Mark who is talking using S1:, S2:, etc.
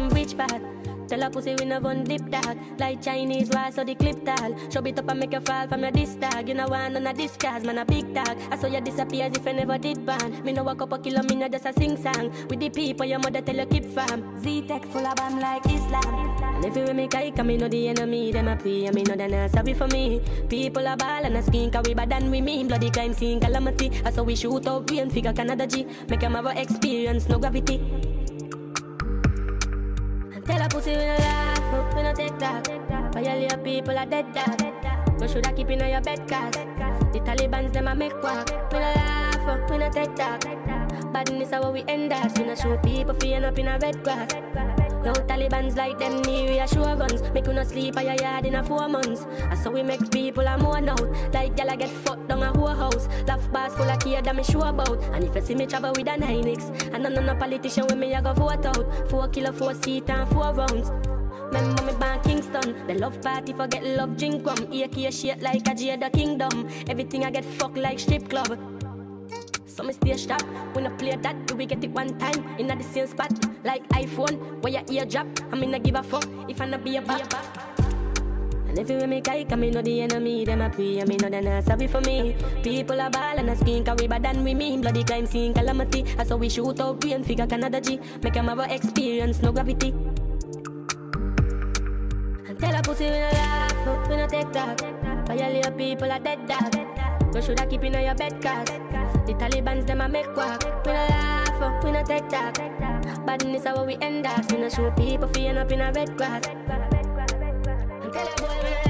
S1: from which part? Tell a pussy we no gun dip dog. Like Chinese wall so the clip tall Show it up and make you fall from your disc dog You know none of this cause man a big dog. I saw you disappear as if I never did ban Me no walk up a kilo me no just a sing song. With the people your mother tell you keep fam Z-Tech full of bomb like Islam. And everywhere me kike me know the enemy Them a pray. And me know they not sorry for me. People a ball and a skin cause we bad than we mean. Bloody crime scene calamity. I saw we shoot out rain figure Canada G. Make them have a experience no gravity Tell a pussy we no laugh, we no take that. Violate people are dead dog. You shoulda keep in your bed cause the Taliban's them a make walk. We no laugh, we no take that. Badness how we end us. We no show people feeling up in a red grass. Yo, Taliban's like them near reassure guns. Make you no sleep at your yard in a four months. And so we make people a more out. Like gyal get house. Laugh bars full of kid that me sure about. And if you see me travel with a 9X, and none no politician with me, I go vote out. Four kilo, four seat and four rounds. Remember me born Kingston The love party forget love drink rum AK shit like a Jada Kingdom Everything I get fucked like strip club so me stay sharp When I play that, do we get it one time In the same spot Like iPhone Where your ear drop I mean I give a fuck If I not be a back and everywhere me kike, me know the enemy Them a pray, I me know they not sorry for me. People are ball and a skin Cause we bad than we mean. Bloody crime scene calamity. I saw we shoot out rain Figure Canada G. Make them have a experience, no gravity. And tell a pussy we no laugh We no take talk. Violate people are dead dog? You shoulda keep in your bed cause The Taliban's them a make walk We no laugh, we no take talk. Badness how we end us We no show people feeling up in a red grass Tell la.